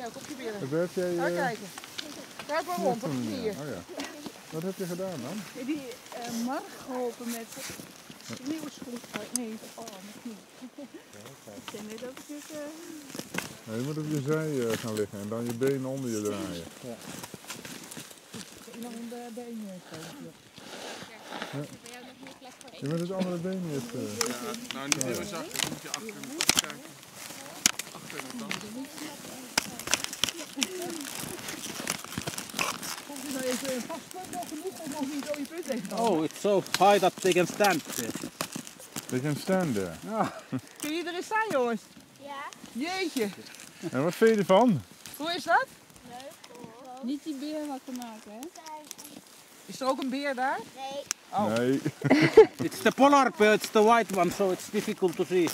Ja, kom proberen. Waar heb jij... Ga eh, kijken. Kijk maar rond, op knieën. Oh ja. Wat heb je gedaan dan? Die eh Mark geholpen met nieuwe schoen. oh, Nee, oh, mijn knie. Ik zei net dat ik het... eh, Nou, je moet op je zij eh, gaan liggen en dan je benen onder je draaien. Iemand om de benen komen. Je moet het andere been eerst... eh, Ja, nou niet heel zacht, dan moet je achter tas kijken. Achter de tas. Komt u nou even een vast punt nog genoeg om nog niet dode punt tegen te Oh, it's so high that they can stand there. They can stand there. Kun je er eens staan, jongens? Ja, Jeetje. En wat vind je ervan? Hoe is dat? leuk hoor. Niet die beer wakker maken, hè? Is er ook een beer daar? Nee, Oh. Nee. It's the polar bear, it's the white one, so it's difficult to see.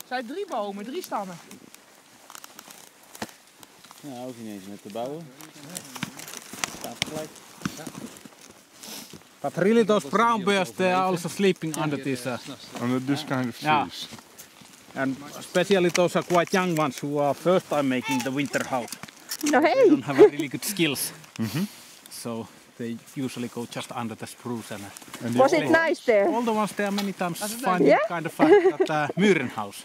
Er zijn drie bomen, drie stammen. Ja, hoef je niet eens met te bouwen. Staat gelijk. But really those brown bears, they are also sleeping under this. Uh, Under this kind of Ja. trees. and especially those are quite young ones who are first time making the winter house. Nou, They hey! don't have a really good skills. So they usually go just under the spruce and uh, die Was it nice there? all the ones there many times it finding Yeah? kind of like that uh, Murenhouse,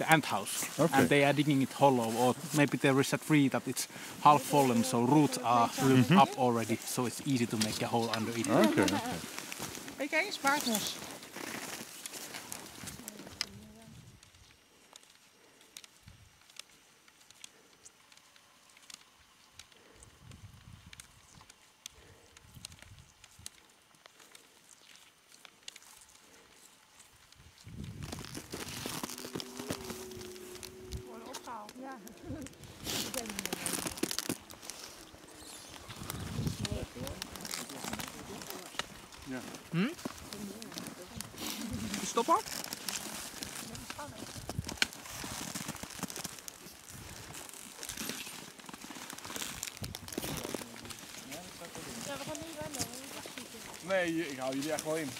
the ant house, Okay. and they are digging it hollow, or maybe there is a tree that it's half fallen, so roots are rooted mm-hmm. up already, so it's easy to make a hole under it. Oké. oké. Hey, kijk eens, paardmos. We moeten schieten. Nee, ik hou jullie echt wel in.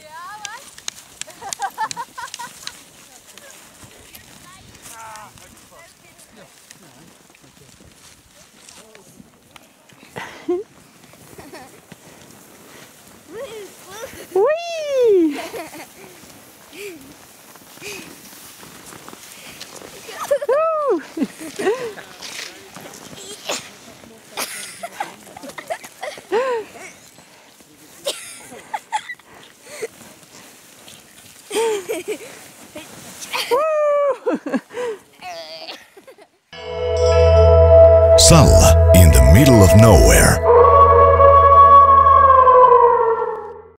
Ja, Salla in the middle of nowhere.